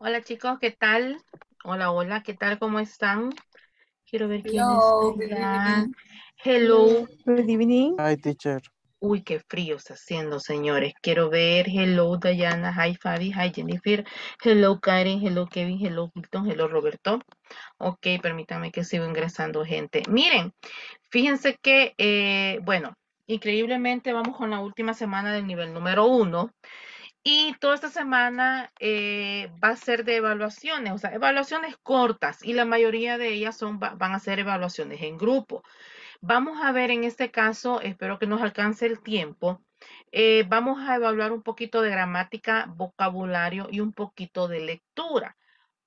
Hola chicos, ¿qué tal? Hola, hola, ¿qué tal? ¿Cómo están? Quiero ver quién Hello, está good ya. evening. Hello. Good evening. Hi, teacher. Uy, qué frío está haciendo, señores. Quiero ver. Hello, Diana. Hi, Fabi. Hi, Jennifer. Hello, Karen. Hello, Kevin. Hello, Hilton. Hello, Roberto. Ok, permítanme que sigo ingresando gente. Miren, fíjense que, eh, bueno, increíblemente vamos con la última semana del nivel número uno. Y toda esta semana eh, va a ser de evaluaciones, o sea, evaluaciones cortas y la mayoría de ellas son, va- van a ser evaluaciones en grupo. Vamos a ver en este caso, espero que nos alcance el tiempo, eh, vamos a evaluar un poquito de gramática, vocabulario y un poquito de lectura.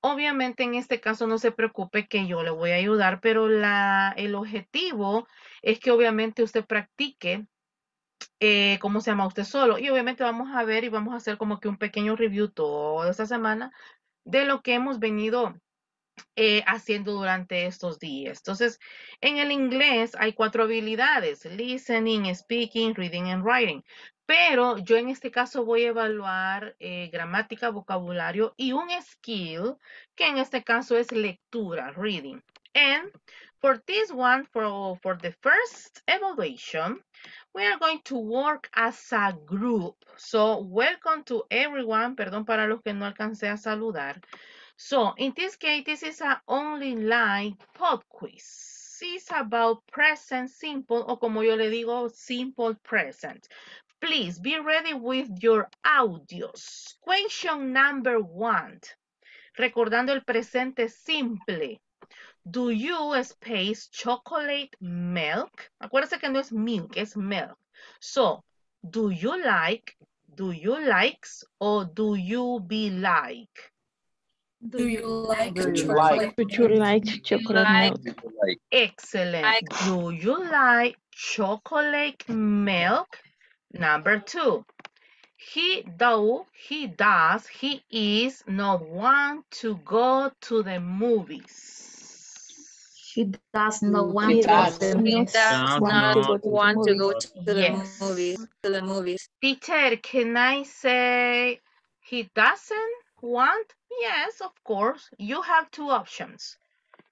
Obviamente en este caso no se preocupe que yo le voy a ayudar, pero el objetivo es que obviamente usted practique eh, ¿cómo se llama usted solo? Y obviamente vamos a ver y vamos a hacer como que un pequeño review toda esta semana de lo que hemos venido eh, haciendo durante estos días. Entonces, en el inglés hay cuatro habilidades, listening, speaking, reading and writing. Pero yo en este caso voy a evaluar eh, gramática, vocabulario y un skill que en este caso es lectura, reading. And for this one, for, for the first evaluation, we are going to work as a group. So, welcome to everyone. Perdón para los que no alcancé a saludar. So, in this case, this is a only line pop quiz. It's about present simple, o como yo le digo, simple present. Please be ready with your audios. Question number one. Recordando el presente simple. Do you space chocolate milk? Acuérdese que no es milk, es milk. So, do you like, do you likes, or do you be like? Do you like Do you chocolate? Would you like chocolate like- milk? Excellent. Like- Do you like chocolate milk? Number two. He do, he does, he is not want to go to the movies. He does not mm, He want to go does to the movies. does want to go to the want to go to the Yes. movies. To the movies. Teacher, can I say he doesn't want? Yes, of course. You have two options.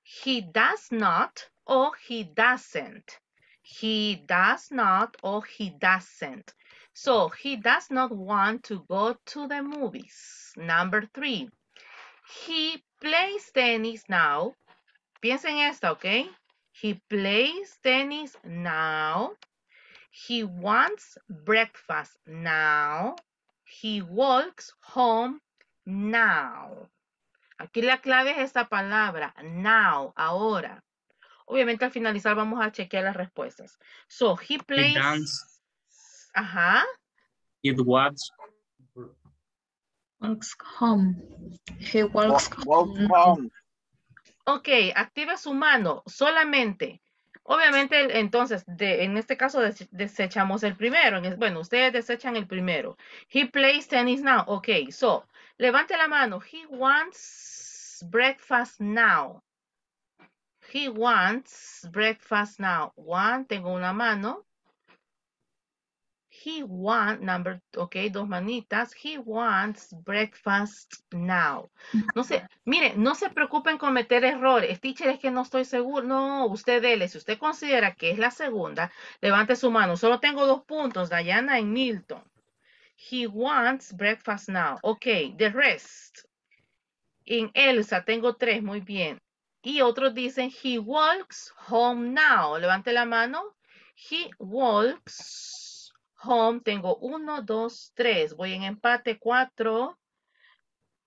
He does not or he doesn't. He does not or he doesn't. So he does not want to go to the movies. Number three. He plays tennis now. Piensa en esta, ¿ok? He plays tennis now. He wants breakfast now. He walks home now. Aquí la clave es esta palabra, now, ahora. Obviamente al finalizar vamos a chequear las respuestas. So, he plays... dance. Ajá. It was Walks home. He walks Walk home. home. Ok, active su mano solamente. Obviamente, entonces, de, en este caso des- desechamos el primero. Bueno, ustedes desechan el primero. He plays tennis now. Ok, so, levante la mano. He wants breakfast now. He wants breakfast now. One, tengo una mano. He wants, number, ok, dos manitas. He wants breakfast now. No sé, mire, no se preocupen con meter errores. Teacher, es que no estoy seguro. No, usted dele. Si usted considera que es la segunda, levante su mano. Solo tengo dos puntos, Diana y Milton. He wants breakfast now. Ok, the rest. En Elsa tengo tres, muy bien. Y otros dicen, he walks home now. Levante la mano. He walks home. Tengo uno, dos, tres. Voy en empate, cuatro.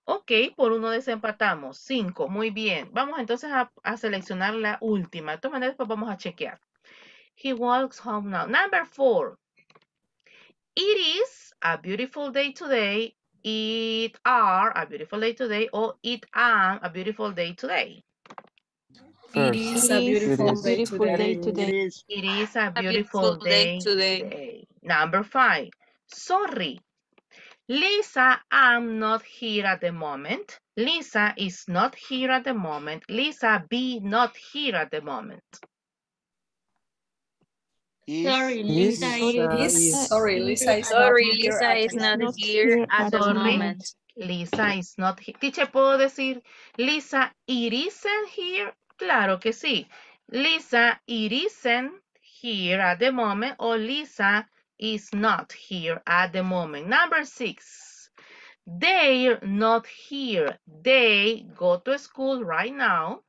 Ok, por uno desempatamos. Cinco, muy bien. Vamos entonces a, a seleccionar la última. De todas maneras, después vamos a chequear. He walks home now. Number four. It is a beautiful day today. It are a beautiful day today. Or it am a beautiful day today. It is a beautiful day beautiful today. day today. It is a A beautiful, beautiful day day, today. today. Number five. Sorry. Lisa, I'm not here at the moment. Lisa is not here at the moment. Lisa, be not here at the moment. is, Sorry, is, Lisa Is, is, sorry, Lisa is Sorry, here Lisa at is not Not here here at at the the moment. moment. Lisa is not here. Teacher, ¿puedo decir Lisa, it isn't here? Claro que sí. Lisa, it isn't here at the moment. O Lisa is not here at the moment. Number six. They're not here. They go to school right now.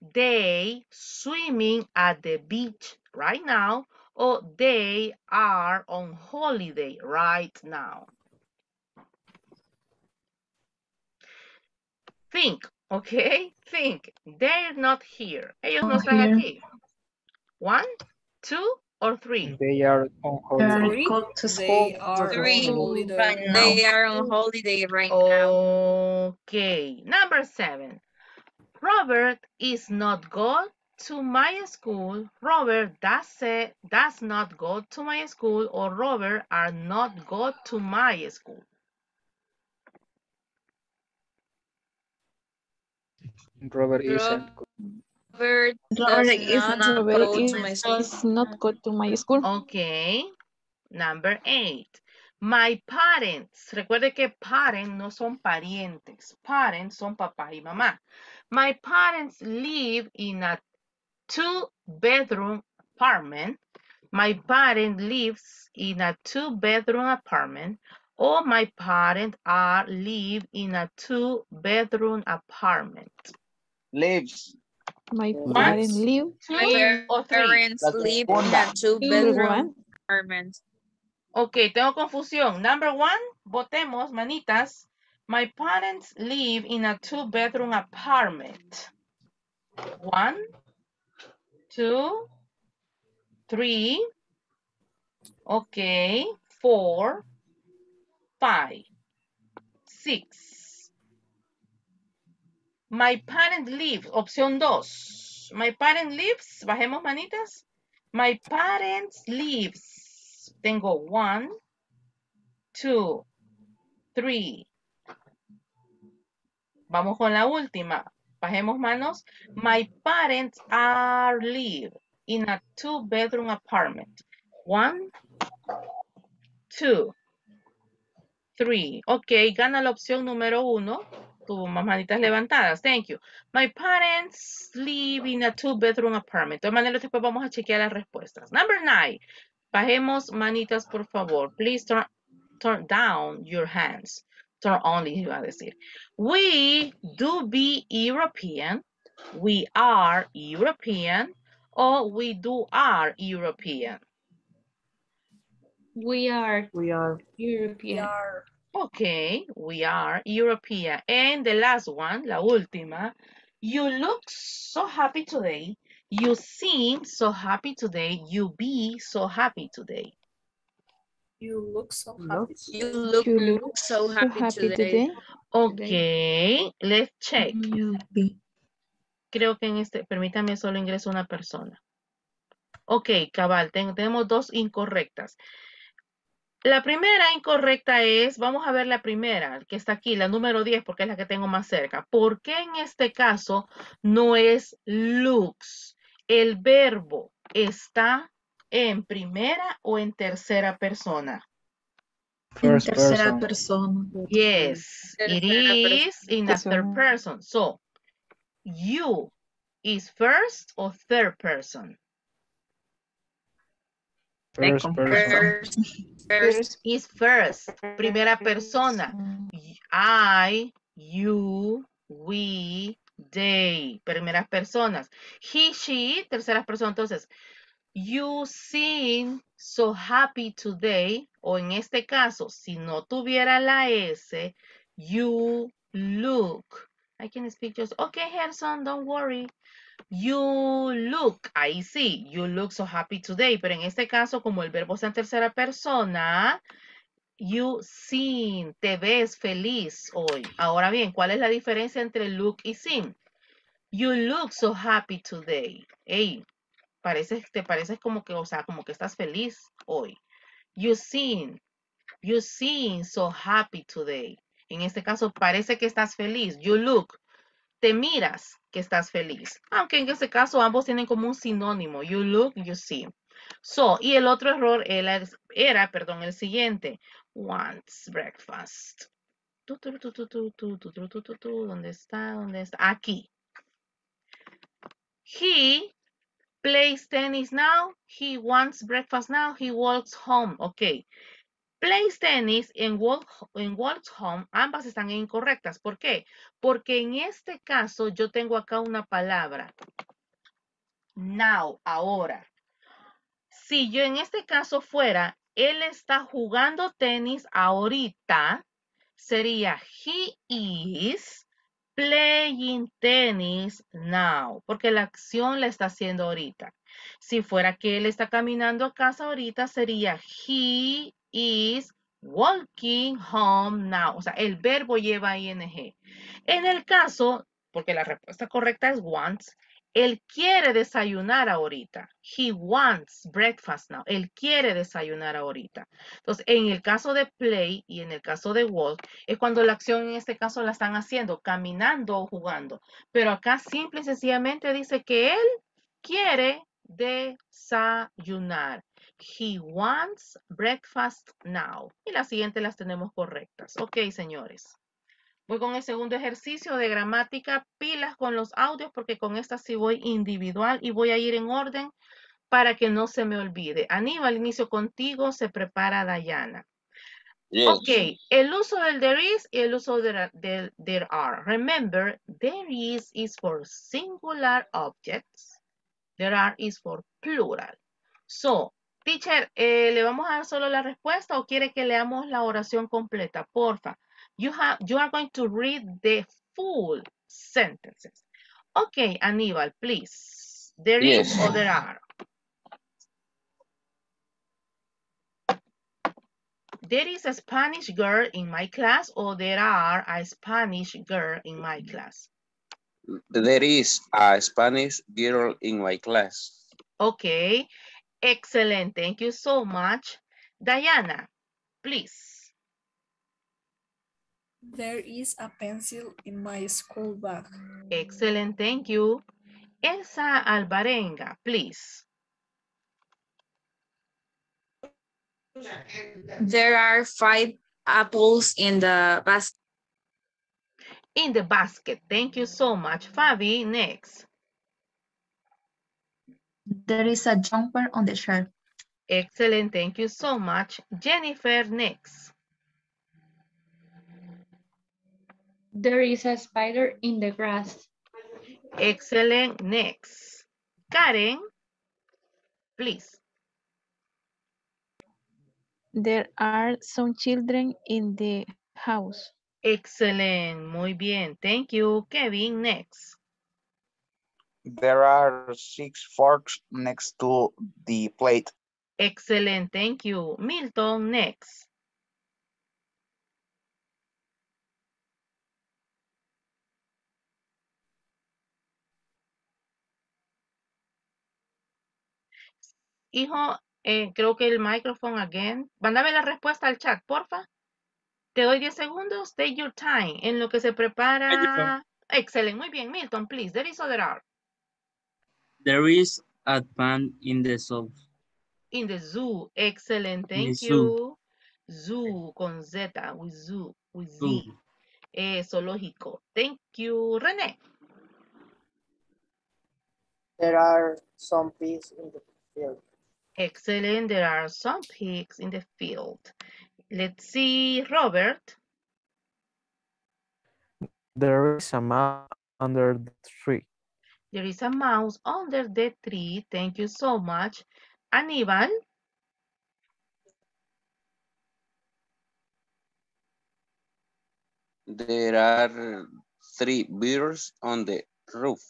They swimming at the beach right now. Or they are on holiday right now. Think, okay? Think. They're not here. Ellos no están here. aquí. One, two, or three. They are on holiday. They go to school. They are Three. on holiday Right right now. now. They are on holiday right now. Okay. Number seven. Robert is not go to my school. Robert does, say, does not go to my school. Or Robert are not go to my school. Robert isn't. Robert Robert does is not not Robert go is, to my school. is not go to my school. Okay. Number eight. My parents. Recuerde que parents no son parientes. Parents son papá y mamá. My parents live in a two-bedroom apartment. My parent lives in a two-bedroom apartment. Or my parents are live in a two-bedroom apartment. Lives. My parents live My parents live in a two-bedroom apartment. Ok, tengo confusión. Number one, votemos, manitas. My parents live in a two-bedroom apartment. One, two, three, okay, four, five, six. My parent lives, opción dos. My parent lives, bajemos manitas. My parents lives. Tengo one, two, three. Vamos con la última. Bajemos manos. My parents are live in a two bedroom apartment. One, two, three. Ok, gana la opción número uno. Tuvo más manitas levantadas. Thank you. My parents live in a two bedroom apartment. De todas maneras, después vamos a chequear las respuestas. Number nine. Bajemos manitas, por favor. Please turn, turn down your hands. Turn only, iba a decir. We do be European. We are European. Or we do are European. We are We are. We European. are. Okay, we are European. And the last one, la última. You look so happy today. You seem so happy today. You be so happy today. You look so happy. You look, You look so So happy, happy today. today. Okay, let's check. You be. Creo que en este, permítame, solo ingreso una persona. Ok, cabal, ten- tenemos dos incorrectas. La primera incorrecta es, vamos a ver la primera, que está aquí, la número 10, porque es la que tengo más cerca. ¿Por qué en este caso no es looks? El verbo está en primera o en tercera persona. Tercera person. persona. Yes, it is in the third person. So, you is first or third person? First. First, first, Is first, primera persona. I, you, we, they, primeras personas. He, she, terceras personas. Entonces, you seem so happy today, o en este caso, si no tuviera la S, you look. I can speak just, okay, Gerson, don't worry. You look, ahí sí, you look so happy today, pero en este caso, como el verbo está en tercera persona, you seem, te ves feliz hoy. Ahora bien, ¿cuál es la diferencia entre look y seem? You look so happy today. Ey, pareces, te pareces como que, o sea, como que estás feliz hoy. You seem, you seem so happy today. En este caso, parece que estás feliz. You look, te miras que estás feliz. Aunque en este caso ambos tienen como un sinónimo. You look, you see. So, y el otro error era, perdón, el siguiente. Wants breakfast. ¿Dónde está? ¿Dónde está? Aquí. He plays tennis now. He wants breakfast now. He walks home. Ok. Plays tennis en en walks home, ambas están incorrectas. ¿Por qué? Porque en este caso yo tengo acá una palabra. Now, ahora. Si yo en este caso fuera, él está jugando tenis ahorita, sería he is playing tennis now, porque la acción la está haciendo ahorita. Si fuera que él está caminando a casa ahorita, sería he is walking home now. O sea, el verbo lleva ing. En el caso, porque la respuesta correcta es wants, él quiere desayunar ahorita. He wants breakfast now. Él quiere desayunar ahorita. Entonces, en el caso de play y en el caso de walk, es cuando la acción en este caso la están haciendo, caminando o jugando. Pero acá simple y sencillamente dice que él quiere desayunar. He wants breakfast now. Y las siguientes las tenemos correctas. Ok, señores. Voy con el segundo ejercicio de gramática, pilas con los audios, porque con esta sí voy individual y voy a ir en orden para que no se me olvide. Aníbal, inicio contigo, se prepara Dayana. Yes. Ok, el uso del there is y el uso del, del there are. Remember, there is is for singular objects. There are is for plural. So, teacher, eh, ¿le vamos a dar solo la respuesta o quiere que leamos la oración completa? Porfa. You, have, you are going to read the full sentences. Okay, Aníbal, please. There is Yes. or there are? There is a Spanish girl in my class or there are a Spanish girl in my class. There is a Spanish girl in my class. Okay, excellent. Thank you so much. Diana, please. There is a pencil in my school bag. Excellent, thank you. Elsa Alvarenga, please. There are five apples in the basket. In the basket. Thank you so much. Fabi, next. There is a jumper on the shelf. Excellent, thank you so much. Jennifer, next. There is a spider in the grass. Excellent, next. Karen, please. There are some children in the house. Excellent, muy bien. Thank you. Kevin, next. There are six forks next to the plate. Excellent, thank you. Milton, next. Hijo, eh, creo que el micrófono again. Mándame la respuesta al chat, porfa. Te doy 10 segundos. Take your time. En lo que se prepara. Excelente, muy bien. Milton, please. There is or there are. There is a pan in the zoo. In the zoo. Excellent, thank zoo. you. Zoo con Z, with zoo, with Z. Zoo. Eh, zoológico. Thank you. René. There are some pigs in the field. Excellent. There are some pigs in the field. Let's see, Robert. There is a mouse under the tree. There is a mouse under the tree. Thank you so much. Aníbal. There are three birds on the roof.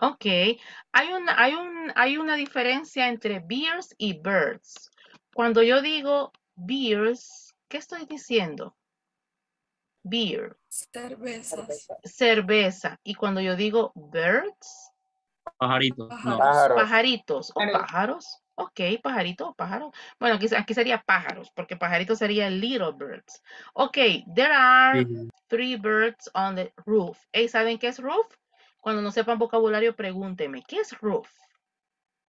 Ok. Hay una, hay, un, hay una diferencia entre beers y birds. Cuando yo digo beers, ¿qué estoy diciendo? Beer, Cervezas. cerveza. Y cuando yo digo birds, Pajarito. No. Pájaros. pajaritos o pájaros. Ok, pajarito o pájaro. Bueno, aquí, aquí sería pájaros, porque pajarito sería little birds. Ok, there are Sí. three birds on the roof. Hey, ¿saben qué es roof? Cuando no sepan vocabulario, pregúnteme, ¿qué es roof?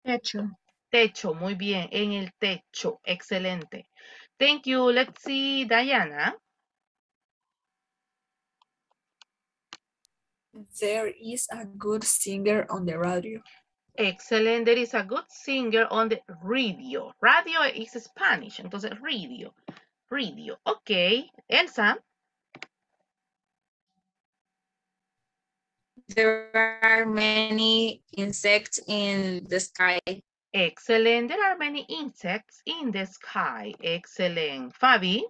Techo. Techo, muy bien, en el techo, excelente. Thank you. Let's see, Diana. There is a good singer on the radio. Excellent. There is a good singer on the radio. Radio is Spanish, entonces radio. Radio. Ok. Elsa. There are many insects in the sky. Excellent. There are many insects in the sky. Excellent. Fabi.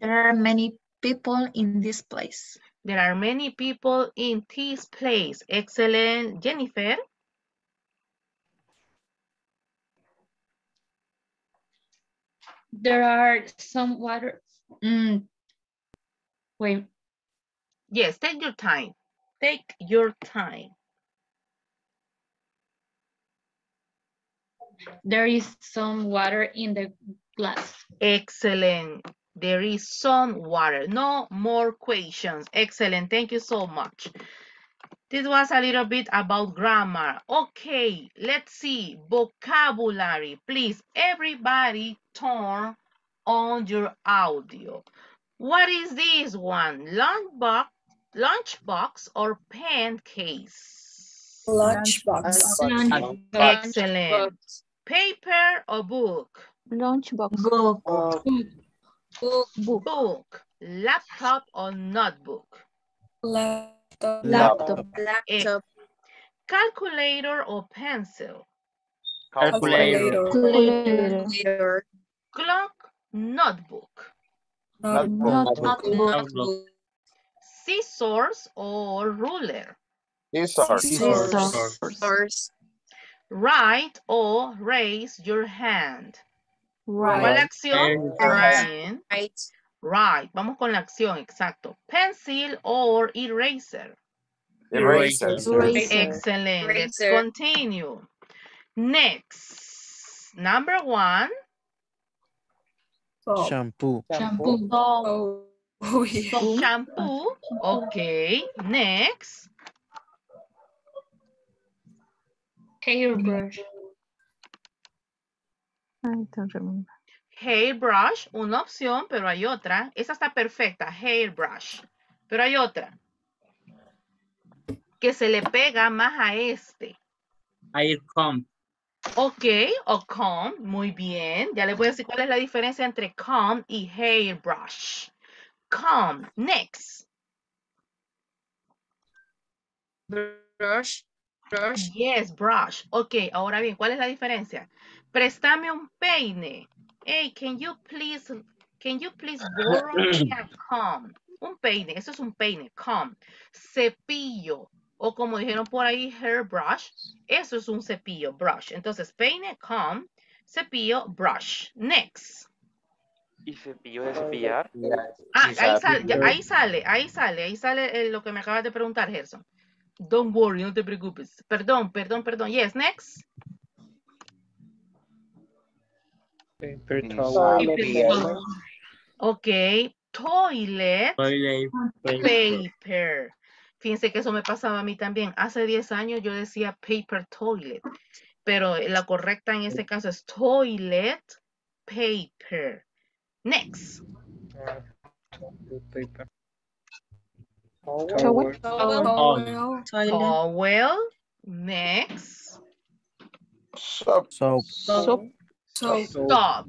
There are many people in this place. There are many people in this place. Excellent. Jennifer. There are some water. Mm, wait, Yes, take your time. Take your time. there is some water in the glass. Excellent. There is some water. No more questions. Excellent. Thank you so much. This was a little bit about grammar. Okay, let's see. Vocabulary. Please, everybody turn on your audio. What is this one? Lunchbox, lunchbox or pen case? Lunchbox. Lunch- Excellent. Paper or book? Lunchbox. Book. Uh, book, Book. Book. Laptop or notebook? Laptop. Laptop. Laptop. Eh, calculator or pencil? Calculator. Calculator. Calculator. Clock, notebook. Notebook. Notebook. Notebook. Scissors or ruler? Scissors. Scissors. Source. Write or raise your hand. Right. ¿Cuál acción? Right. Bien. Right. Right. Vamos con la acción, exacto. Pencil or eraser? Eraser. Eraser. Excellent. Let's Eraser. continue. Next. Number one. Soap. Shampoo. shampoo, Oh, oh yeah. Shampoo. Okay. Next. hairbrush, I don't remember. Hairbrush, una opción, pero hay otra. Esa está perfecta, hairbrush. Pero hay otra. Que se le pega más a este. Air comb. Ok, o comb, muy bien. Ya les voy a decir cuál es la diferencia entre comb y hairbrush. Comb, next. Brush. Brush. Yes, brush. Ok, ahora bien, ¿cuál es la diferencia? Préstame un peine. Hey, can you please, can you please borrow me a comb? Un peine, eso es un peine, comb. Cepillo, o como dijeron por ahí, hairbrush, eso es un cepillo, brush. Entonces, peine, comb, cepillo, brush. Next. ¿Y cepillo de cepillar? Ah, ahí, sale, ahí sale, ahí sale, ahí sale eh, lo que me acabas de preguntar, Gerson. Don't worry, no te preocupes. Perdón, perdón, perdón. Yes, next. Paper Mm. towel. Toilet Paper paper. Ok, toilet Toilet paper. paper. Fíjense que eso me pasaba a mí también. Hace 10 años yo decía paper toilet, pero la correcta en este caso es toilet paper. Next. Paper. Towel. Towel. Towel. Towel. Next. Soap. Soap. Soap. Soap. Stop.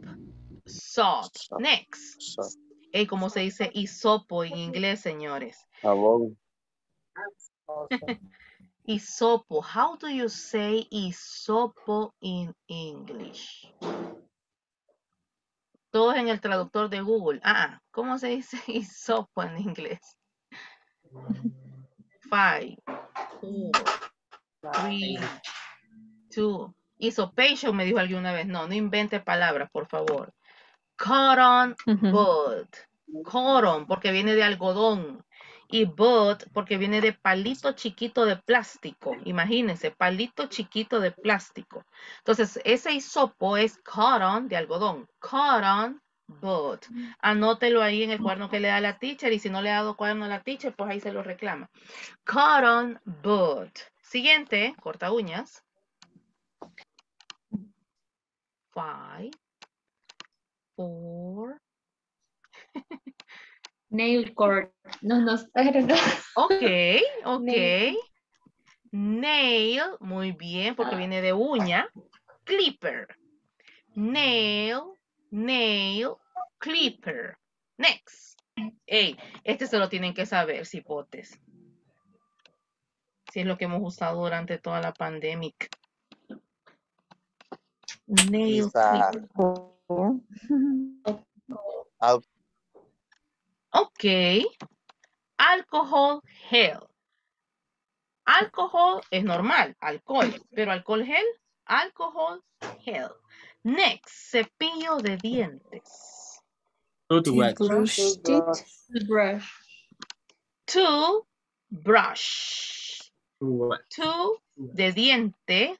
Soap. Next. Soap. Eh, como se dice hisopo en inglés, señores. Jabón. Hisopo. How do you say hisopo in English? Todos en el traductor de Google. Ah, ¿cómo se dice hisopo en inglés? Five, four, three, two. Hisopation me dijo alguna vez. No, no invente palabras, por favor. Cotton Ujú. bud. Cotton, porque viene de algodón. Y bud, porque viene de palito chiquito de plástico. Imagínense, palito chiquito de plástico. Entonces, ese hisopo es cotton de algodón. Cotton bud. Anótelo ahí en el cuaderno que le da la teacher. Y si no le ha dado cuaderno a la teacher, pues ahí se lo reclama. Cotton bud. Siguiente, corta uñas. Five, four, nail cord, No, no. Ok, ok. Nail. Nail, muy bien, porque viene de uña. Clipper. Nail, nail, clipper. Next. Ey, este se lo tienen que saber, cipotes. Si es lo que hemos usado durante toda la pandemia. Nail. Al- Ok. Alcohol gel. Alcohol es normal, alcohol, pero alcohol gel, alcohol gel. Next, cepillo de dientes. Toothbrush. Toothbrush. To brush. Toothbrush. To de diente.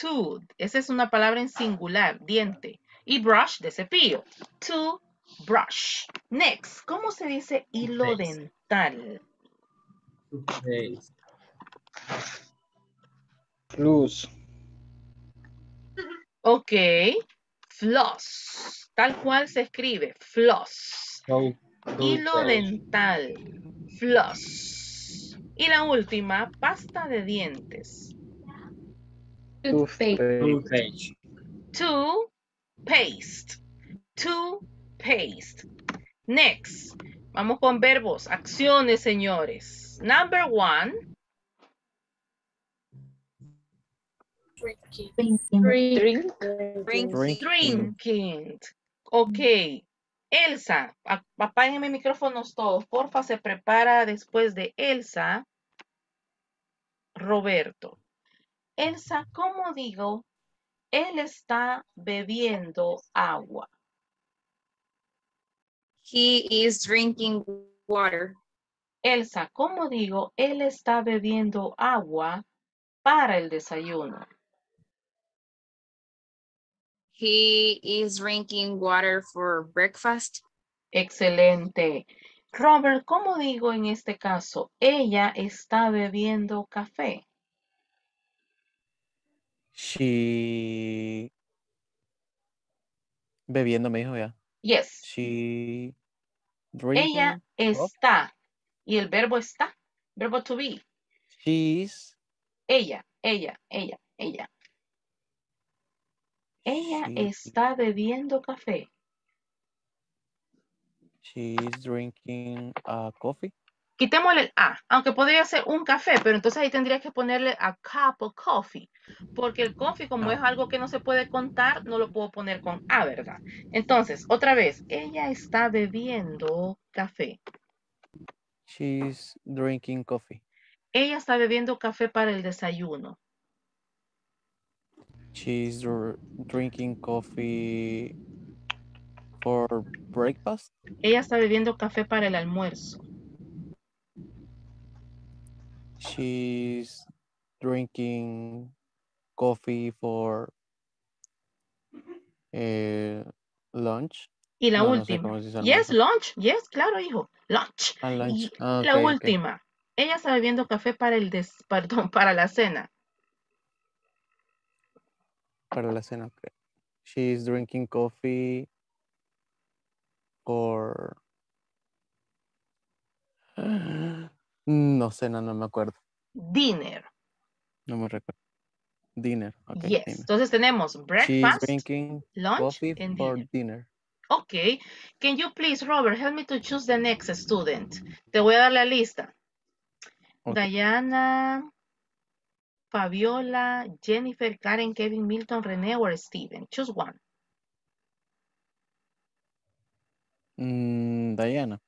To. Esa es una palabra en singular, diente. Y brush de cepillo. To brush. Next, ¿cómo se dice hilo dental? Toothpaste. Plus. Ok. Floss. Tal cual se escribe. Floss. Hilo dental. Floss. Y la última, pasta de dientes. Toothpaste. Toothpaste. To paste. To paste. Next. Vamos con verbos, acciones, señores. Number one, Drinking. Drink. Drink. drinking. Ok. Elsa, apáguenme micrófonos todos. Porfa, se prepara después de Elsa. Roberto. Elsa, ¿cómo digo? Él está bebiendo agua. He is drinking water. Elsa, ¿cómo digo? Él está bebiendo agua para el desayuno. He is drinking water for breakfast. Excelente. Robert, ¿cómo digo en este caso? Ella está bebiendo café. She. Bebiendo, me dijo ya. Yes. She. Ella está. Y el verbo está. Verbo to be. She's. Ella, ella, ella, ella. Ella She- está bebiendo café. She's drinking uh, coffee. Quitémosle el A, aunque podría ser un café, pero entonces ahí tendría que ponerle a cup of coffee, porque el coffee como Ah. es algo que no se puede contar, no lo puedo poner con A, ¿verdad? Entonces, otra vez, ella está bebiendo café. She's drinking coffee. Ella está bebiendo café para el desayuno. She's dr- drinking coffee for breakfast. Ella está bebiendo café para el almuerzo. She's drinking coffee for eh, lunch. Y la No, no sé última. yes, lunch. Yes, claro, hijo. Lunch. Ah, lunch. Y Ah, la última. Ella está bebiendo café para el des, perdón, para la cena. Para la cena, ok. She's drinking coffee for... No sé, no, no me acuerdo. Dinner. No me recuerdo. Dinner, ok. yes. dinner. Entonces tenemos breakfast, drinking lunch, coffee and for dinner. dinner. Okay. Can you please, Robert, help me to choose the next student? Te voy a dar la lista. Ok. Diana, Fabiola, Jennifer, Karen, Kevin, Milton, René, or Steven. Choose one. Mm, Diana.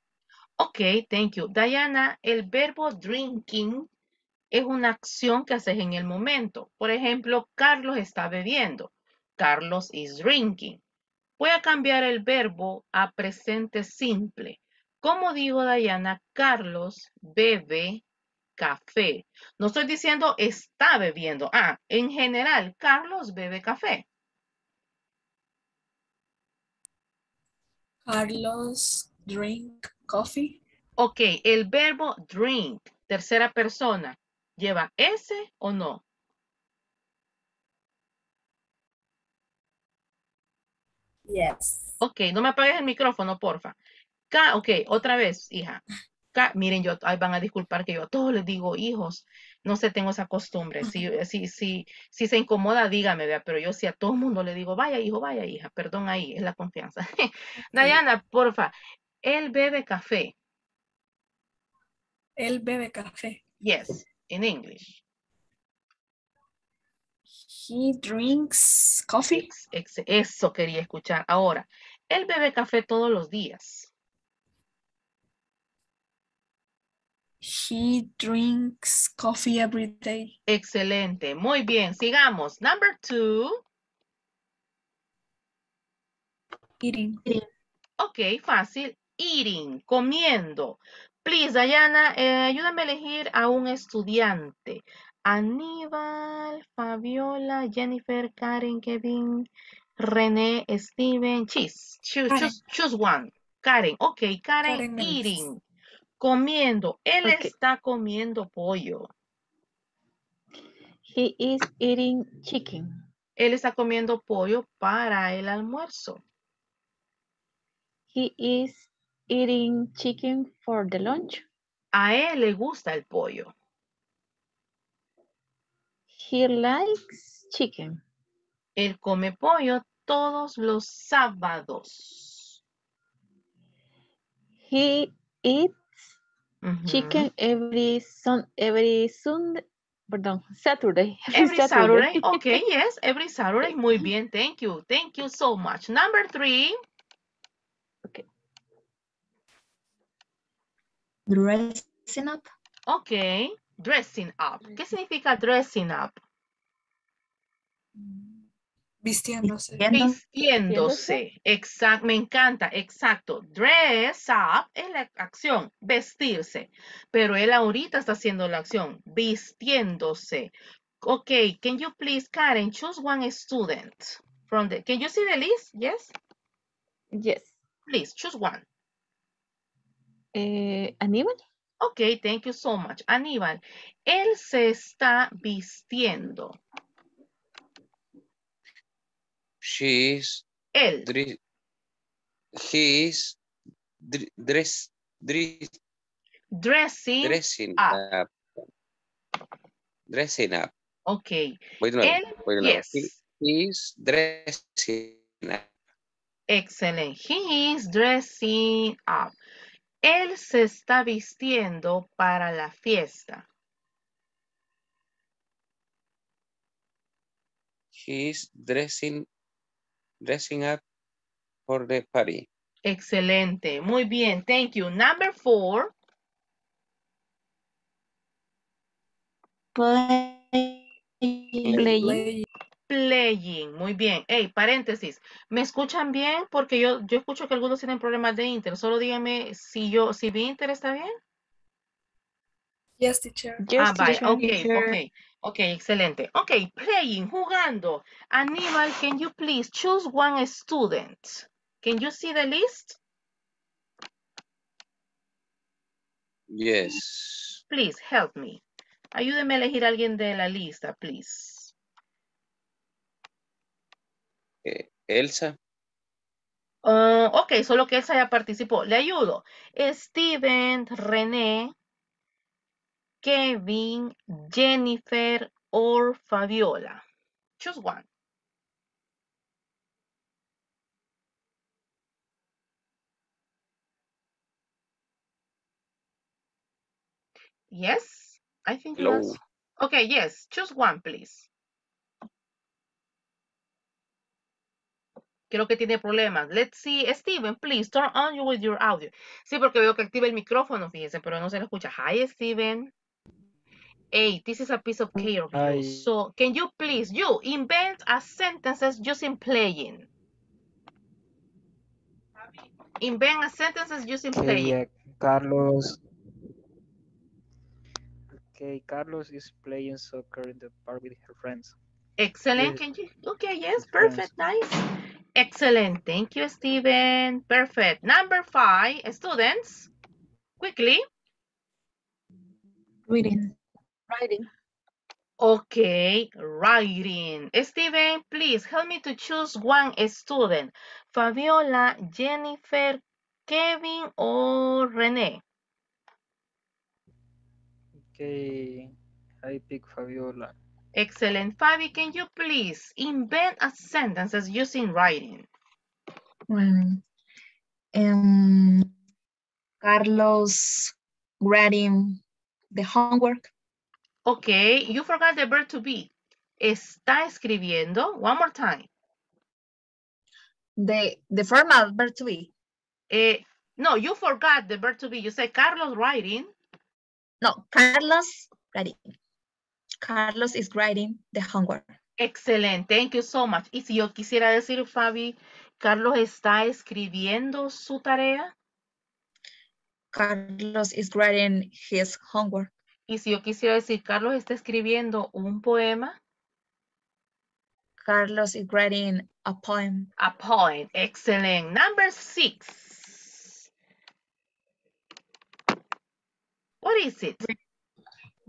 Ok, thank you. Diana, el verbo drinking es una acción que haces en el momento. Por ejemplo, Carlos está bebiendo. Carlos is drinking. Voy a cambiar el verbo a presente simple. ¿Cómo digo, Diana? Carlos bebe café. No estoy diciendo está bebiendo. Ah, en general, Carlos bebe café. Carlos drink coffee. Ok, el verbo drink, tercera persona, ¿lleva S o no? Yes. Ok, no me apagues el micrófono, porfa. Ca- ok, otra vez, hija. Ca- Miren, yo, ay, van a disculpar que yo a todos les digo hijos. No sé, tengo esa costumbre. Si, si, si, si se incomoda, dígame, vea, pero yo sí a todo el mundo le digo, vaya hijo, vaya hija, perdón ahí, es la confianza. Dayana, porfa, él bebe café. Él bebe café. Yes, in English. He drinks coffee. Eso quería escuchar. Ahora, él bebe café todos los días. He drinks coffee every day. Excelente, muy bien, sigamos. Number two. Eating. Ok, fácil. Eating, comiendo. Please, Dayana, eh, ayúdame a elegir a un estudiante. Aníbal, Fabiola, Jennifer, Karen, Kevin, René, Steven, Cheese. Choose, choose, choose one. Karen, ok, Karen, eating. Comiendo. Él está comiendo pollo. He is eating chicken. Él está comiendo pollo para el almuerzo. He is eating chicken for the lunch. A él le gusta el pollo. He likes chicken. Él come pollo todos los sábados. He eats chicken every sun every Sunday. Perdón, Saturday. Every Saturday. Okay, yes, every Saturday. Muy bien, thank you. Thank you so much. Number three. Dressing up. Okay, dressing up. ¿Qué significa dressing up? Vistiéndose. Vistiéndose. Exacto, me encanta, exacto. Dress up es la acción, vestirse. Pero él ahorita está haciendo la acción, vistiéndose. Okay, can you please, Karen, choose one student from the, can you see the list? Yes? Yes. Please, choose one. Eh, Aníbal. Okay, thank you so much. Aníbal, él se está vistiendo. She's Él. he's dr- dress dress Dressing. dressing up. up. Dressing up. De nuevo, Él, nuevo. yes. He- he's dressing up. Excellent. He is dressing up. Él se está vistiendo para la fiesta. He's dressing dressing up for the party. Excelente. Muy bien. Thank you. Number four. Playing. Muy bien. Hey, paréntesis. ¿Me escuchan bien? Porque yo, yo escucho que algunos tienen problemas de Inter. Solo díganme si yo, si mi Inter está bien. Yes, teacher. ah, vaya. Ok, ok. Ok, excelente. Ok, playing, jugando. Aníbal, can you please choose one student? Can you see the list? Yes. Please help me. Ayúdeme a elegir a alguien de la lista, please. Eh, Elsa. Ah, ok, solo que Elsa ya participó. Le ayudo. Steven, René, Kevin, Jennifer or Fabiola. Choose one. Yes, I think Hello. yes. Okay, yes, choose one, please. Creo que tiene problemas. Let's see. Steven, please turn on you with your audio. Sí, porque veo que activa el micrófono, fíjese, pero no se le escucha. Hi, Steven. Hey, this is a piece of Hi. you. So, can you please, you invent a sentences using playing. Invent a sentences using playing. yeah, Carlos. Okay, Carlos is playing soccer in the park with her friends. Excellent. Can you? Okay, yes, perfect, nice. Excellent. Thank you, Stephen. Perfect. Number five, students, quickly. Reading. Writing. Okay, writing. Stephen, please help me to choose one student. Fabiola, Jennifer, Kevin, or Rene. Okay, I pick Fabiola. Excellent. Fabi, can you please invent a sentences using writing? Mm. Um, Carlos grading the homework. Okay, you forgot the verb to be. Está escribiendo. One more time. The the formal verb to be. Eh, no, you forgot the verb to be. You said Carlos writing. No, Carlos writing. Carlos is writing the homework. Excelente, thank you so much. Y si yo quisiera decir, Fabi, Carlos está escribiendo su tarea. Carlos is writing his homework. Y si yo quisiera decir, Carlos está escribiendo un poema. Carlos is writing a poem. A poem. Excellent. Number six. What is it?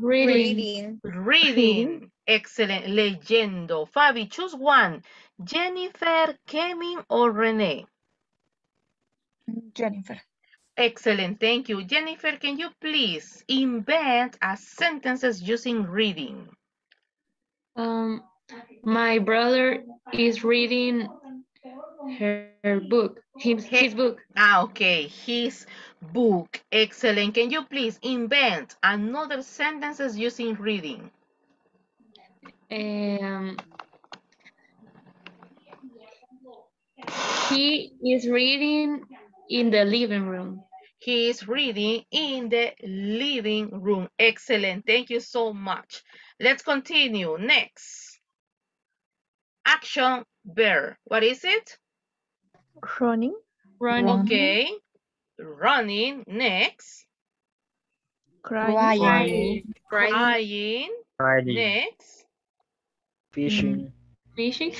Reading. Reading. Excellent. Leyendo. Fabi, choose one. Jennifer, Kevin, or Renee? Jennifer. Excellent. Thank you. Jennifer, can you please invent a sentences using reading? Um, my brother is reading her, her book, his, his book. Ah, okay. His book. Excellent. Can you please invent another sentences using reading? Um, he is reading in the living room. He is reading in the living room. Excellent. Thank you so much. Let's continue. Next. Action bear. What is it? Running. Running. Okay. Running. Next. Crying. Crying. Crying. Friday. Next. Fishing. Fishing.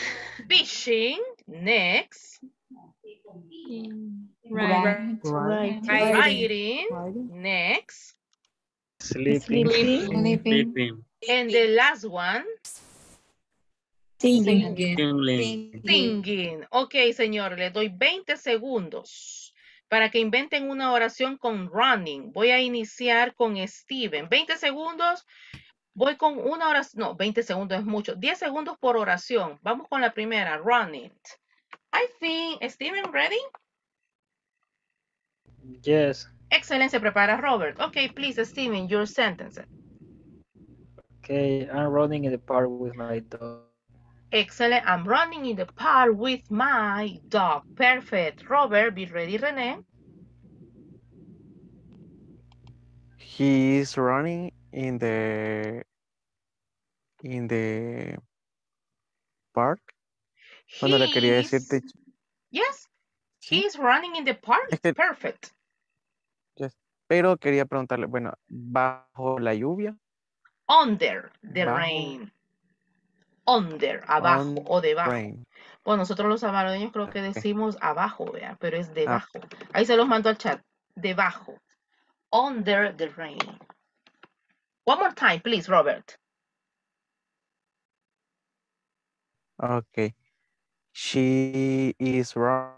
Fishing. Next. Right. Writing. Next. Sleeping. Sleeping. Sleeping. And the last one. Singing. Tingling. Singing. Ok, señor, le doy 20 segundos para que inventen una oración con running. Voy a iniciar con Steven. 20 segundos. Voy con una oración. No, 20 segundos es mucho. 10 segundos por oración. Vamos con la primera, running. I think, Steven, ready? Yes. Excellent, se prepara Robert. Ok, please, Steven, your sentence. Okay, I'm running in the park with my dog. Excellent, I'm running in the park with my dog. Perfect. Robert, be ready, René. He is running in the in the park. Bueno, le quería decir, He's- teacher, Yes, he's running in the park. Es que- Perfect. pero quería preguntarle, bueno, bajo la lluvia, Under the Bajo. rain. Under, abajo On o debajo. rain. Bueno, nosotros los salvadoreños creo que decimos abajo, vea, pero Ah. es debajo. Ahí se los mando al chat. Debajo. Under the rain. One more time, please, Robert. Okay. She is running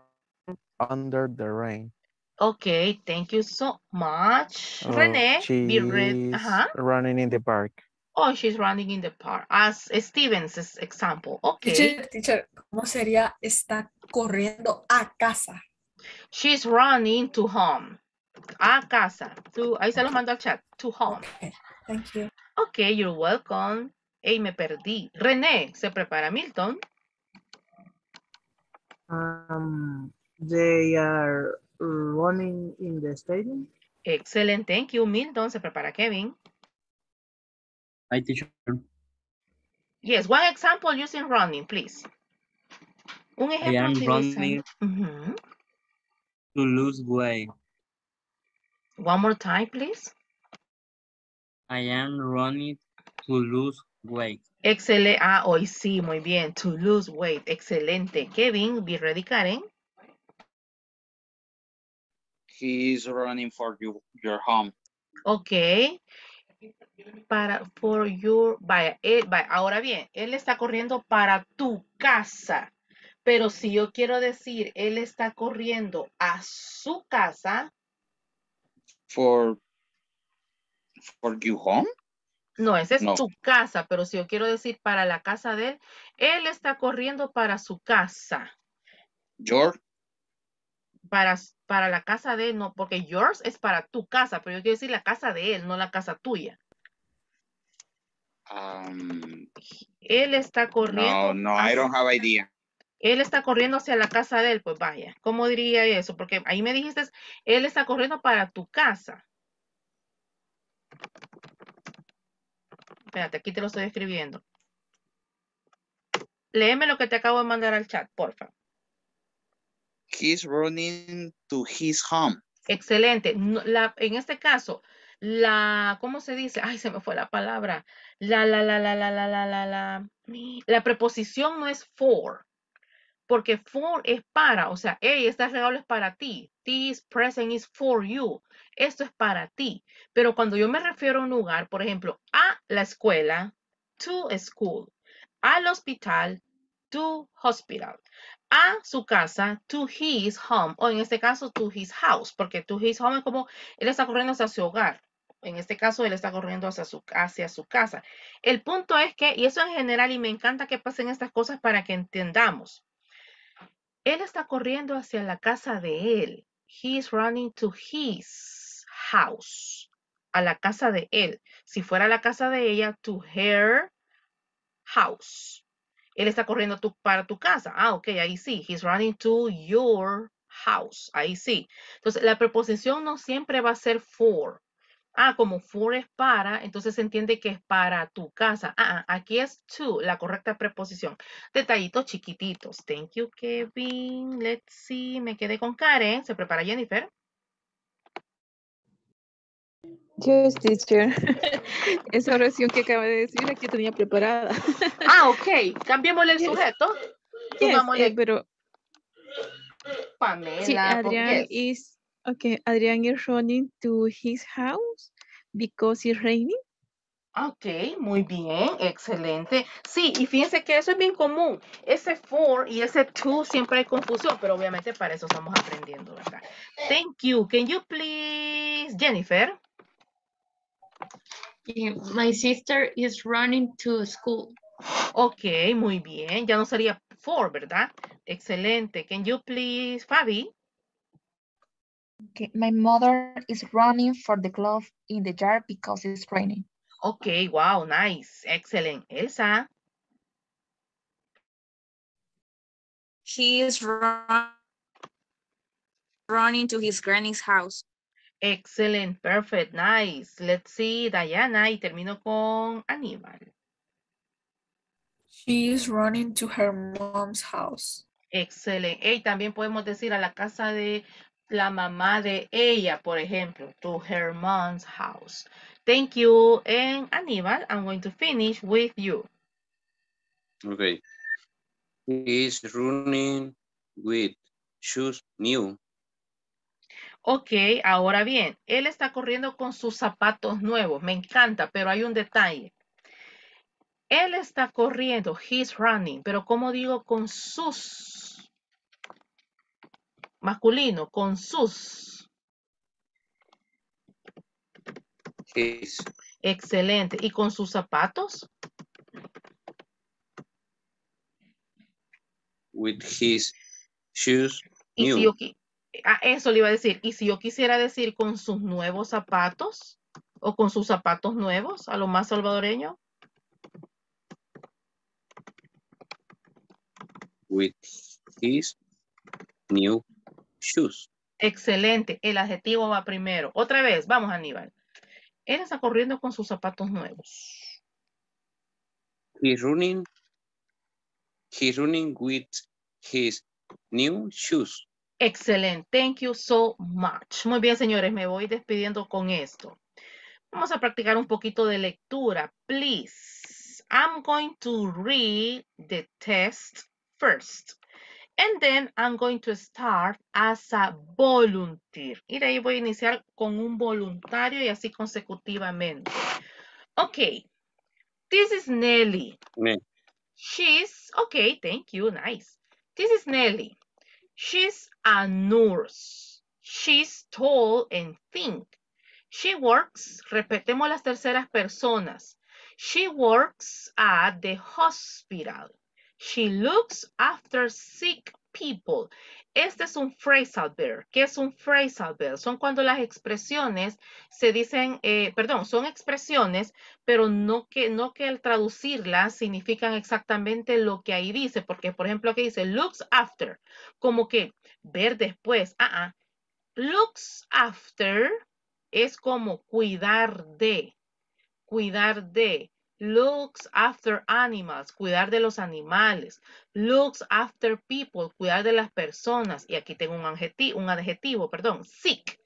under the rain. Okay, thank you so much. Oh, René, be she's Ajá. running in the park. Oh, she's running in the park. As Steven's example. Okay. Teacher, teacher, ¿cómo sería está corriendo a casa? She's running to home. A casa. To, ahí se los mando al chat. To home. Okay, thank you. Okay, you're welcome. Ey, me perdí. René, ¿se prepara Milton? Um, they are running in the stadium. Excellent, thank you. Milton, ¿se prepara Kevin? I teacher. Yes, one example using running, please. Un I am utilizando- running Ujú. to lose weight. One more time, please. I am running to lose weight. Excelente. Ah, hoy sí, muy bien. To lose weight. Excelente. Kevin, be ready, Karen. He is running for you, your home. Ok. Para, for your, vaya, él, vaya, ahora bien, él está corriendo para tu casa. Pero si yo quiero decir, él está corriendo a su casa, For For you home? No, esa es No. tu casa, pero si yo quiero decir para la casa de él, él está corriendo para su casa. Your Para, para la casa de él, no, porque yours es para tu casa, pero yo quiero decir la casa de él, no la casa tuya. Um, Él está corriendo. no, no, I hacia- don't have idea. Él está corriendo hacia la casa de él, pues vaya. ¿Cómo diría eso? Porque ahí me dijiste, él está corriendo para tu casa. Espérate, aquí te lo estoy escribiendo. Léeme lo que te acabo de mandar al chat, porfa. He's running to his home. Excelente. No- la- en este caso, la, ¿cómo se dice? Ay, se me fue la palabra. La, la, la, la, la, la, la, la, la. La preposición no es for, porque for es para, o sea, hey, este regalo es para ti. This present is for you. Esto es para ti. Pero cuando yo me refiero a un lugar, por ejemplo, a la escuela, to school, al hospital, to hospital, a su casa, to his home, o en este caso, to his house, porque to his home es como él está corriendo hacia su hogar. En este caso, él está corriendo hacia su, hacia su casa. El punto es que, y eso en general, y me encanta que pasen estas cosas para que entendamos. Él está corriendo hacia la casa de él. He is running to his house. A la casa de él. Si fuera la casa de ella, to her house. Él está corriendo para tu casa. Ah, ok, ahí sí. He's running to your house. Ahí sí. Entonces, la preposición no siempre va a ser for. Ah, como for es para, entonces se entiende que es para tu casa. Ah, ah, aquí es to, la correcta preposición. Detallitos chiquititos. Thank you, Kevin. Let's see. Me quedé con Karen. ¿Se prepara Jennifer? Yes, teacher. Esa oración que acaba de decir aquí tenía preparada. Ah, ok. Cambiémosle el Yes. sujeto. Yes, eh, pero Pamela. sí, Adrián is okay. Adrián is running to his house because it's raining. Ok, muy bien, excelente. Sí, y fíjense que eso es bien común. Ese for y ese to siempre hay confusión, pero obviamente para eso estamos aprendiendo, ¿verdad? Thank you. Can you please, Jennifer? Yeah, My sister is running to school. Ok, muy bien. Ya no sería for, ¿verdad? Excelente. Can you please, Fabi? Okay, my mother is running for the glove in the yard because it's raining. Ok, wow, nice. Excellent. Elsa? He is run, running to his granny's house. Excellent, perfect, nice. Let's see, Diana, y termino con Aníbal. She is running to her mom's house. Excelente. Y también podemos decir a la casa de la mamá de ella, por ejemplo, to her mom's house. Thank you. And Aníbal, I'm going to finish with you. Okay. He's running with shoes new. Ok, ahora bien, él está corriendo con sus zapatos nuevos. Me encanta, pero hay un detalle. Él está corriendo, he's running, pero ¿cómo digo con sus? Masculino, con sus. His Excelente. ¿Y con sus zapatos? with his shoes Y si new. Ah, eso le iba a decir. Y si yo quisiera decir con sus nuevos zapatos o con sus zapatos nuevos, a lo más salvadoreño. with his new shoes. Excelente. El adjetivo va primero. Otra vez, vamos, Aníbal. Él está corriendo con sus zapatos nuevos. He's running. He's running with his new shoes. Excelente. Thank you so much. Muy bien, señores, me voy despidiendo con esto. Vamos a practicar un poquito de lectura. Please. I'm going to read the test first. And then I'm going to start as a volunteer. Y de ahí voy a iniciar con un voluntario y así consecutivamente. Ok. This is Nelly. Ne- She's, okay, thank you, nice. This is Nelly. She's a nurse. She's tall and thin. She works, repetemos las terceras personas. She works at the hospital. She looks after sick people. Este es un phrasal verb. ¿Qué es un phrasal verb? Son cuando las expresiones se dicen, eh, perdón, son expresiones, pero no que, no que al traducirlas significan exactamente lo que ahí dice. Porque, por ejemplo, aquí dice looks after, como que ver después. Ah, ah. Looks after es como cuidar de, cuidar de. Looks after animals, cuidar de los animales. Looks after people, cuidar de las personas. Y aquí tengo un adjetivo, un adjetivo, perdón, sick.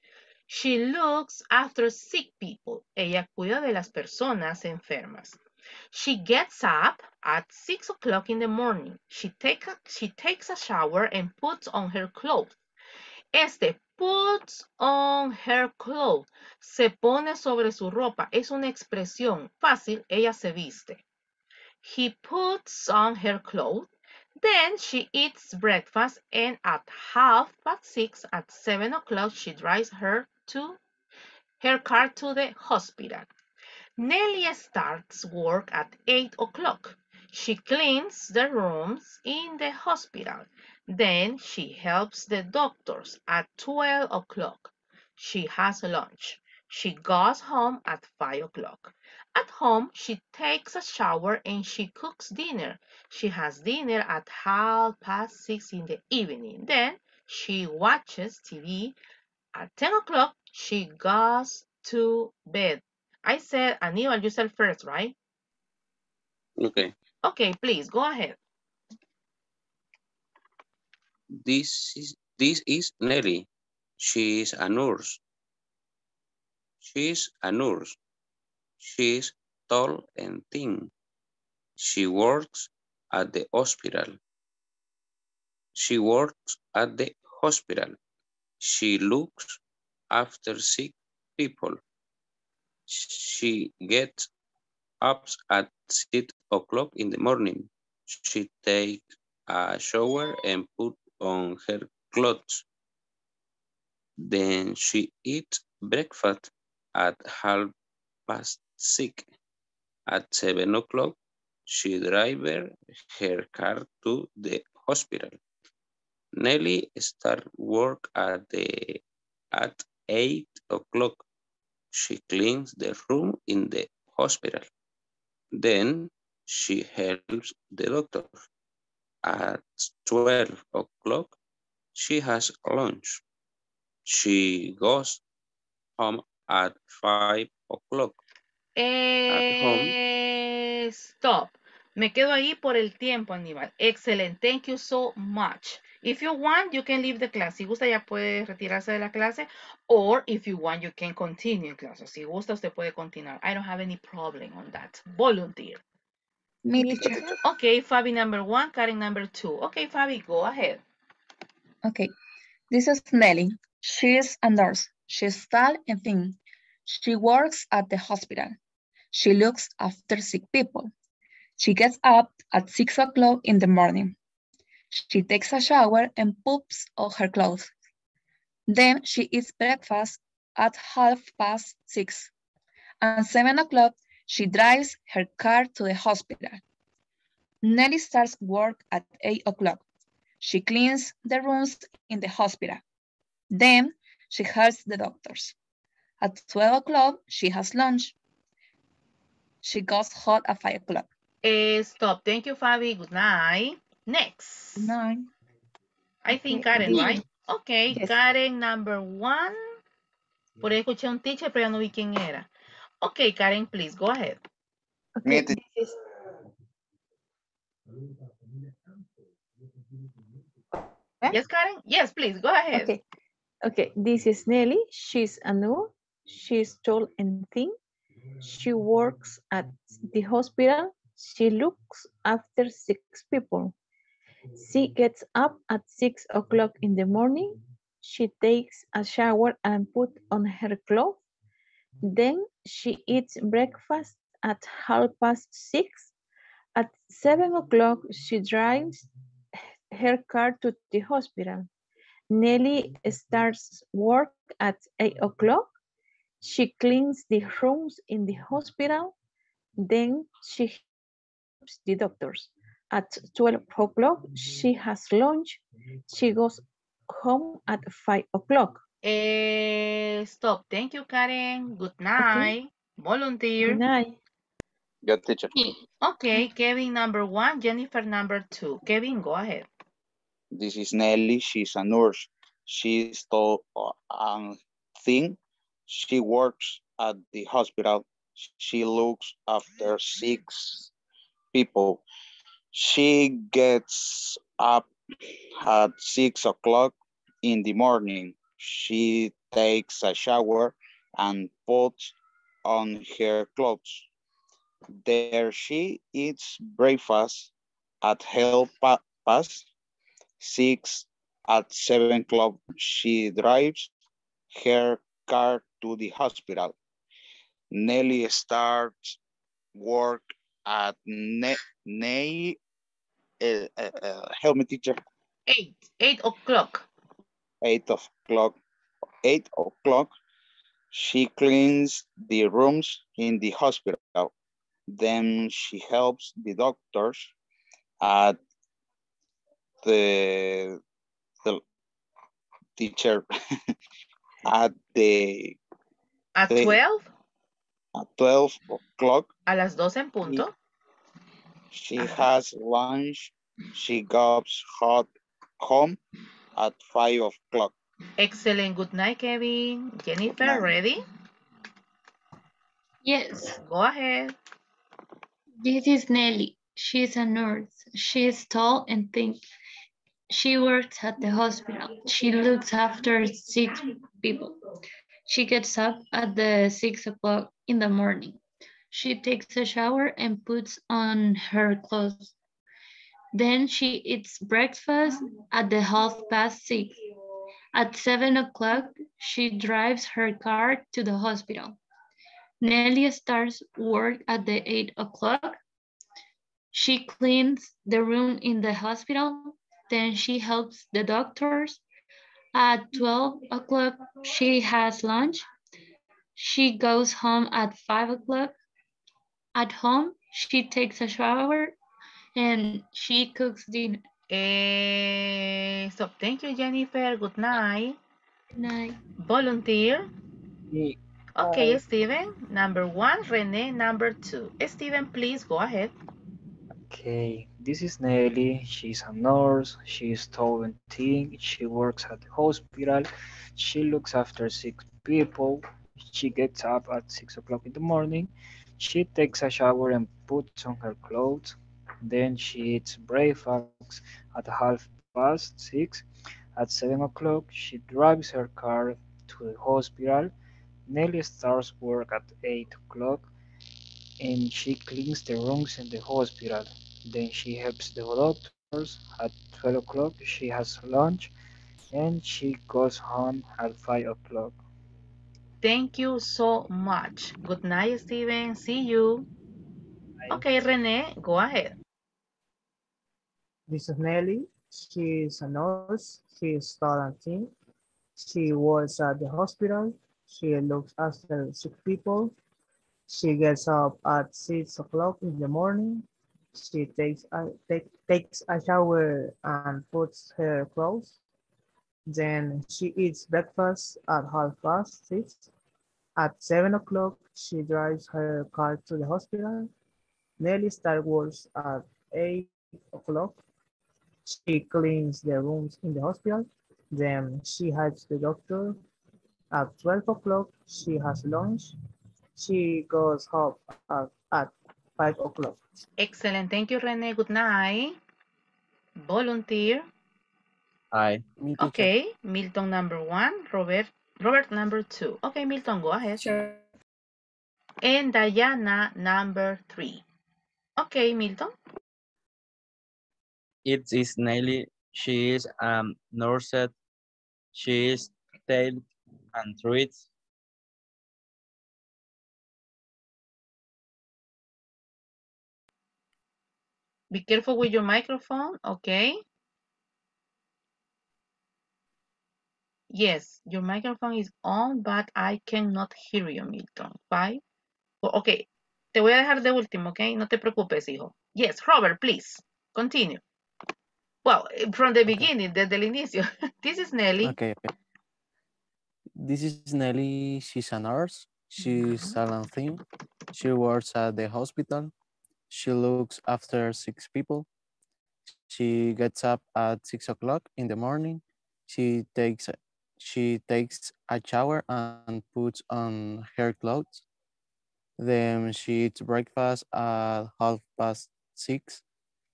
She looks after sick people. Ella cuida de las personas enfermas. She gets up at six o'clock in the morning. She, she takes a shower and puts on her clothes. Este puts on her clothes. Se pone sobre su ropa. Es una expresión fácil. Ella se viste. He puts on her clothes. Then she eats breakfast and at half past six at seven o'clock she drives her to her car to the hospital. Nelly starts work at 8 o'clock. She cleans the rooms in the hospital. Then she helps the doctors at 12 o'clock. She has lunch. She goes home at 5 o'clock. At home, she takes a shower and she cooks dinner. She has dinner at half past 6 in the evening. Then she watches TV. At 10 o'clock, she goes to bed. I said, Aníbal, you said first, right? Okay. Okay, please go ahead. This is this is Nelly. She is a nurse. She is a nurse. She is tall and thin. She works at the hospital. She works at the hospital. She looks after sick people. She gets up at six o'clock in the morning. She takes a shower and put on her clothes. Then she eats breakfast at half past six. At seven o'clock, she drives her car to the hospital. Nelly start work at the at eight o'clock. She cleans the room in the hospital. Then she helps the doctor. At 12 o'clock, she has lunch. She goes home at 5 o'clock. Eh, stop. Me quedo ahí por el tiempo, Aníbal. Excellent. Thank you so much. If you want, you can leave the class. Si gusta, ya puede retirarse de la clase. Or if you want, you can continue in class. Si gusta, usted puede continuar. I don't have any problem on that. Volunteer. Me, teacher. Okay, Fabi number one, Karen number two. Okay, Fabi, go ahead. Okay. This is Nelly. She's a nurse. She's tall and thin. She works at the hospital. She looks after sick people. She gets up at six o'clock in the morning. She takes a shower and poops on her clothes. Then she eats breakfast at half past six. At seven o'clock, she drives her car to the hospital. Nelly starts work at eight o'clock. She cleans the rooms in the hospital. Then she helps the doctors. At 12 o'clock, she has lunch. She goes home at 5 o'clock. Eh, stop. Thank you, Fabi. Good night. Next. Nine. I think Karen, right? Okay, Yes. Karen number one. Por ahí escuché un teacher, pero ya no vi quién era. Okay, Karen, please, go ahead. Okay, this is Eh? Yes, Karen? Yes, please, go ahead. okay. Okay, this is Nelly. She's a nurse. She's tall and thin. She works at the hospital. She looks after six people. She gets up at six o'clock in the morning. She takes a shower and put on her clothes. Then she eats breakfast at half past six. At seven o'clock, she drives her car to the hospital. Nelly starts work at 8 o'clock. She cleans the rooms in the hospital. Then she helps the doctors. At 12 o'clock, she has lunch. She goes home at 5 o'clock. Eh, stop. Thank you, Karen. Good night. Volunteer. Good night. Good teacher. Okay, Kevin number one, Jennifer number two. Kevin, go ahead. This is Nelly. She's a nurse. She's tall and thin. She works at the hospital. She looks after six people. She gets up at six o'clock in the morning. She takes a shower and puts on her clothes. There she eats breakfast at half pa- past six. At seven o'clock, she drives her car to the hospital. Nelly starts work at ne ne uh, uh, uh, help me teacher Eight, eight o'clock. eight o'clock eight o'clock she cleans the rooms in the hospital then she helps the doctors at the the teacher at the At the- 12, at 12 o'clock a las 12 en punto. She has lunch. She goes hot home at five o'clock. Excellent. Good night, Kevin. Jennifer, night. ready? Yes, Go ahead. this is Nelly. She's a nurse. She is tall and thin. She works at the hospital. She looks after sick people. She gets up at the six o'clock in the morning. She takes a shower and puts on her clothes. Then she eats breakfast at the half past six. At seven o'clock, she drives her car to the hospital. Nelly starts work at the eight o'clock. She cleans the room in the hospital. Then she helps the doctors. At 12 o'clock, she has lunch. She goes home at five o'clock. At home, she takes a shower and she cooks dinner. Eh, so thank you, Jennifer. Good night. Good night. Volunteer. Me. Okay, Steven. Number one, Rene. Number two. Steven, please go ahead. Okay, this is Nelly. She's a nurse. She's tall and thin. She works at the hospital. She looks after six people. She gets up at six o'clock in the morning. She takes a shower and puts on her clothes. Then she eats breakfast at half past six. At seven o'clock, she drives her car to the hospital. Nelly starts work at eight o'clock and she cleans the rooms in the hospital. Then she helps the doctors. At 12 o'clock, she has lunch and she goes home at 5 o'clock. Thank you so much. Good night, Steven. See you. Okay, Rene, go ahead. This is Nelly. She is a nurse. She is tall and thin. She works at the hospital. She looks after sick people. She gets up at six o'clock in the morning. She takes a, take, takes a shower and puts her clothes. Then she eats breakfast at half past six. At seven o'clock, she drives her car to the hospital. Nelly starts work at eight o'clock. She cleans the rooms in the hospital. Then she helps the doctor. At 12 o'clock, she has lunch. She goes home at, at 5 o'clock. Excellent. Thank you, Rene. Good night. Volunteer. Hi. Okay, Milton number one, Robert, Robert number two. Okay, Milton, go ahead. Sure. And Diana number three. Okay, Milton. It is Nelly. She is um nurse. She is tailed and treats. Be careful with your microphone, okay? Yes, your microphone is on, but I cannot hear you, Milton. Five. O- Ok, te voy a dejar de último, ok? No te preocupes, hijo. Yes, Robert, please. Continue. Well, from the beginning, desde el inicio. This is Nelly. Okay, okay. This is Nelly. She's a nurse. She's mm-hmm. talent thin. She works at the hospital. She looks after six people. She gets up at six o'clock in the morning. She takes she takes a shower and puts on her clothes. Then she eats breakfast at half past six.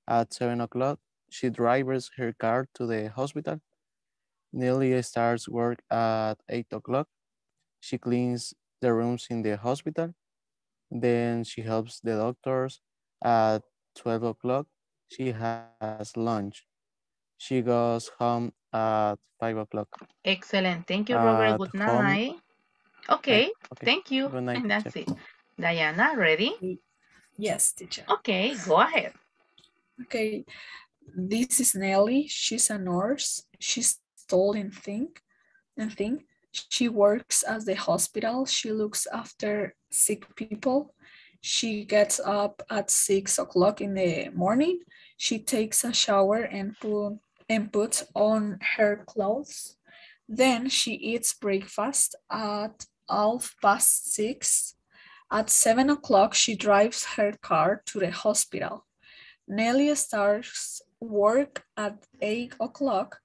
At seven o'clock, she drives her car to the hospital. Nelly starts work at 8 o'clock. She cleans the rooms in the hospital. Then she helps the doctors. At 12 o'clock, she has lunch. She goes home at 5 o'clock. Excellent. Thank you, Robert. At Good home- night. Okay, okay. thank you. Good night, And that's teacher. it. Diana, ready? Yes, teacher. Okay, go ahead. Okay, this is Nelly. She's a nurse. She's tall and thin. And thin. She works at the hospital. She looks after sick people. She gets up at six o'clock in the morning. She takes a shower and put and puts on her clothes. Then she eats breakfast at half past six. At seven o'clock, she drives her car to the hospital. Nelly starts work at 8 o'clock.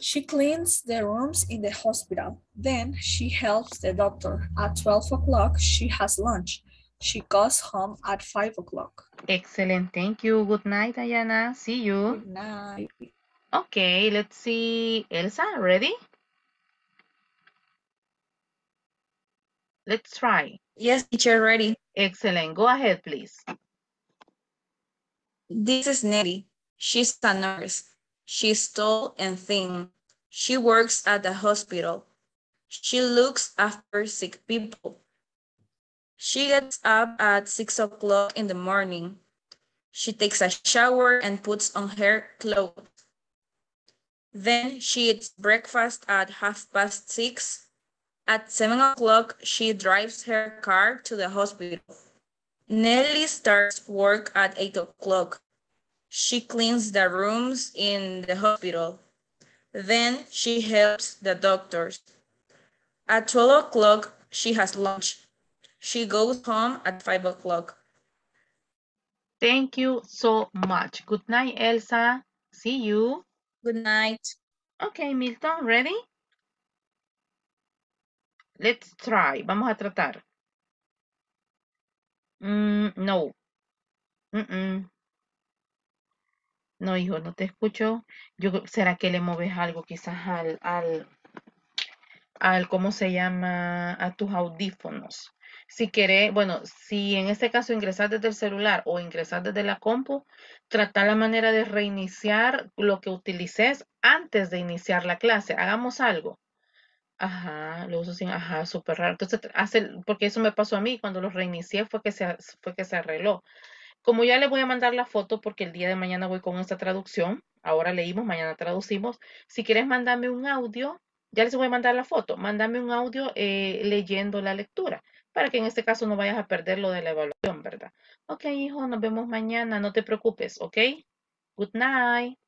She cleans the rooms in the hospital. Then she helps the doctor. At 12 o'clock, she has lunch. She goes home at 5 o'clock. Excellent. Thank you. Good night, Diana. See you. Good night. Okay, let's see. Elsa, ready? Let's try. Yes, teacher, ready. Excellent. Go ahead, please. This is Nelly. She's a nurse. She's tall and thin. She works at the hospital. She looks after sick people. She gets up at six o'clock in the morning. She takes a shower and puts on her clothes. Then she eats breakfast at half past six. At seven o'clock, she drives her car to the hospital. Nelly starts work at 8 o'clock. She cleans the rooms in the hospital. Then she helps the doctors. At 12 o'clock, she has lunch. She goes home at 5 o'clock. Thank you so much. Good night, Elsa. See you. Good night. Okay, Milton, ready? Let's try. Vamos a tratar. Mm, no. Mm-mm. No, hijo, no te escucho. ¿será que le mueves algo quizás al, al, al, ¿cómo se llama? A tus audífonos. Si querés, bueno, si en este caso ingresas desde el celular o ingresas desde la compu, trata la manera de reiniciar lo que utilices antes de iniciar la clase. Hagamos algo. Ajá, lo uso sin, ajá, súper raro. Entonces, hace, porque eso me pasó a mí, cuando lo reinicié fue que se, fue que se arregló. Como ya le voy a mandar la foto porque el día de mañana voy con esta traducción, ahora leímos, mañana traducimos. Si quieres mandarme un audio, ya les voy a mandar la foto, mándame un audio eh, leyendo la lectura, para que en este caso no vayas a perder lo de la evaluación, ¿verdad? Ok, hijo, nos vemos mañana, no te preocupes, ¿ok? Good night.